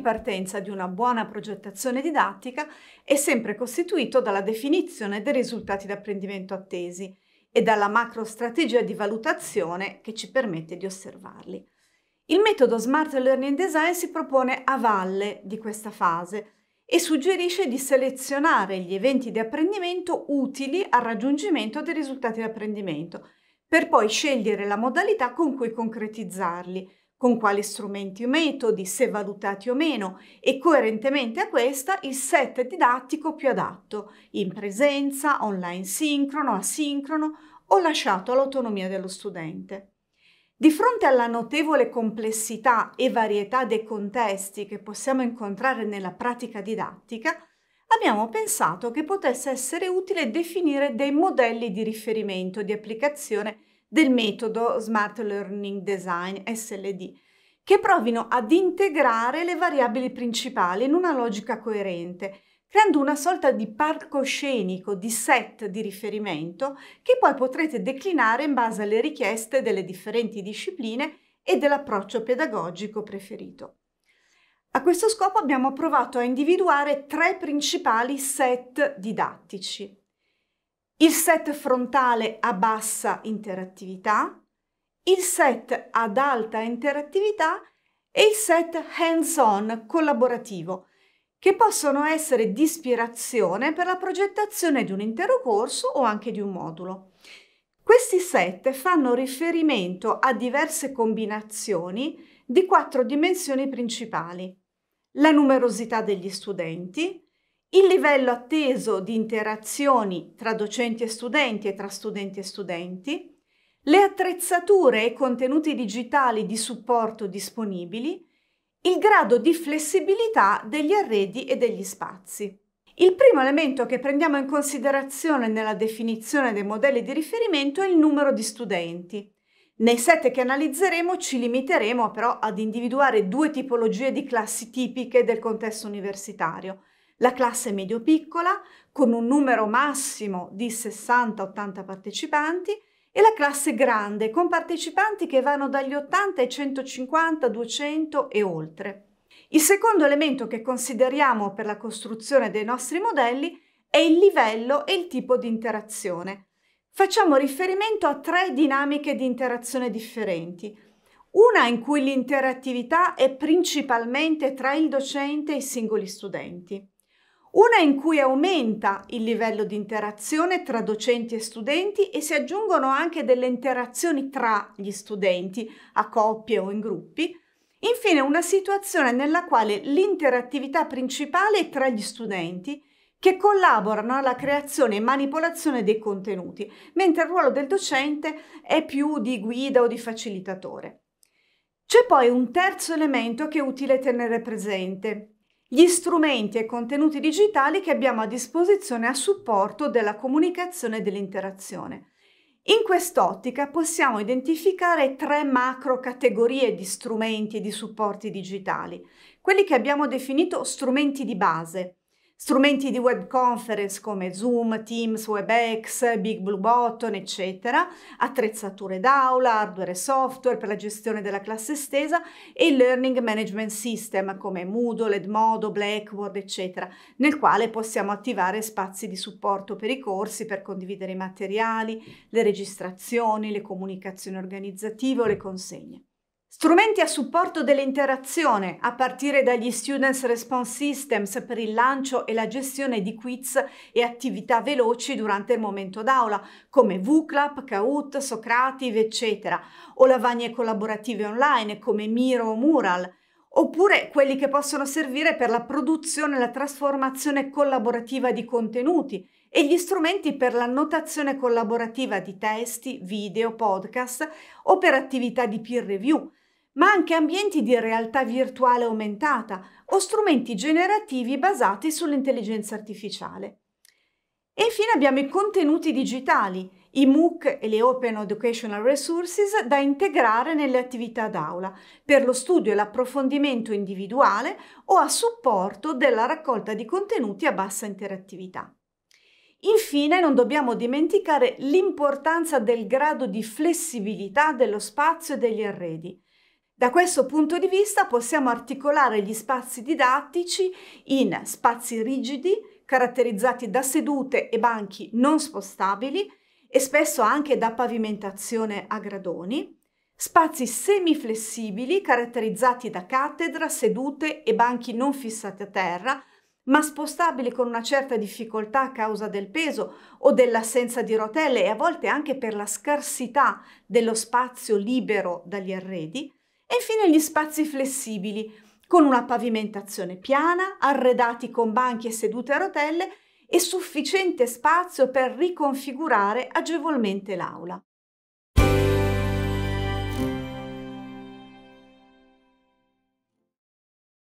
partenza di una buona progettazione didattica è sempre costituito dalla definizione dei risultati d'apprendimento attesi e dalla macro strategia di valutazione che ci permette di osservarli. Il metodo Smart Learning Design si propone a valle di questa fase e suggerisce di selezionare gli eventi di apprendimento utili al raggiungimento dei risultati di apprendimento, per poi scegliere la modalità con cui concretizzarli, con quali strumenti o metodi, se valutati o meno, e coerentemente a questa il set didattico più adatto, in presenza, online sincrono, asincrono o lasciato all'autonomia dello studente. Di fronte alla notevole complessità e varietà dei contesti che possiamo incontrare nella pratica didattica, abbiamo pensato che potesse essere utile definire dei modelli di riferimento di applicazione del metodo Smart Learning Design SLD, che provino ad integrare le variabili principali in una logica coerente, creando una sorta di palcoscenico di set di riferimento che poi potrete declinare in base alle richieste delle differenti discipline e dell'approccio pedagogico preferito. A questo scopo abbiamo provato a individuare tre principali set didattici. Il set frontale a bassa interattività, il set ad alta interattività e il set hands-on collaborativo, che possono essere di ispirazione per la progettazione di un intero corso o anche di un modulo. Questi set fanno riferimento a diverse combinazioni di quattro dimensioni principali. La numerosità degli studenti, il livello atteso di interazioni tra docenti e studenti e tra studenti e studenti, le attrezzature e contenuti digitali di supporto disponibili il grado di flessibilità degli arredi e degli spazi. Il primo elemento che prendiamo in considerazione nella definizione dei modelli di riferimento è il numero di studenti. Nei set che analizzeremo ci limiteremo però ad individuare due tipologie di classi tipiche del contesto universitario. La classe medio-piccola, con un numero massimo di 60-80 partecipanti, e la classe grande con partecipanti che vanno dagli 80 ai 150, 200 e oltre. Il secondo elemento che consideriamo per la costruzione dei nostri modelli è il livello e il tipo di interazione. Facciamo riferimento a tre dinamiche di interazione differenti. Una in cui l'interattività è principalmente tra il docente e i singoli studenti una in cui aumenta il livello di interazione tra docenti e studenti e si aggiungono anche delle interazioni tra gli studenti, a coppie o in gruppi. Infine una situazione nella quale l'interattività principale è tra gli studenti che collaborano alla creazione e manipolazione dei contenuti, mentre il ruolo del docente è più di guida o di facilitatore. C'è poi un terzo elemento che è utile tenere presente, gli strumenti e contenuti digitali che abbiamo a disposizione a supporto della comunicazione e dell'interazione. In quest'ottica possiamo identificare tre macro categorie di strumenti e di supporti digitali, quelli che abbiamo definito strumenti di base, strumenti di web conference come Zoom, Teams, WebEx, Big eccetera, attrezzature d'aula, hardware e software per la gestione della classe estesa e il Learning Management System come Moodle, Edmodo, Blackboard, eccetera, nel quale possiamo attivare spazi di supporto per i corsi per condividere i materiali, le registrazioni, le comunicazioni organizzative o le consegne. Strumenti a supporto dell'interazione, a partire dagli Students Response Systems per il lancio e la gestione di quiz e attività veloci durante il momento d'aula, come VCLAP, Kahoot, Socrative, eccetera, o lavagne collaborative online come Miro o Mural, oppure quelli che possono servire per la produzione e la trasformazione collaborativa di contenuti e gli strumenti per l'annotazione collaborativa di testi, video, podcast o per attività di peer review ma anche ambienti di realtà virtuale aumentata o strumenti generativi basati sull'intelligenza artificiale. E infine abbiamo i contenuti digitali, i MOOC e le Open Educational Resources da integrare nelle attività d'aula per lo studio e l'approfondimento individuale o a supporto della raccolta di contenuti a bassa interattività. Infine non dobbiamo dimenticare l'importanza del grado di flessibilità dello spazio e degli arredi Da questo punto di vista possiamo articolare gli spazi didattici in spazi rigidi, caratterizzati da sedute e banchi non spostabili e spesso anche da pavimentazione a gradoni, spazi semiflessibili caratterizzati da cattedra, sedute e banchi non fissati a terra, ma spostabili con una certa difficoltà a causa del peso o dell'assenza di rotelle e a volte anche per la scarsità dello spazio libero dagli arredi, e infine gli spazi flessibili, con una pavimentazione piana, arredati con banchi e sedute a rotelle e sufficiente spazio per riconfigurare agevolmente l'aula.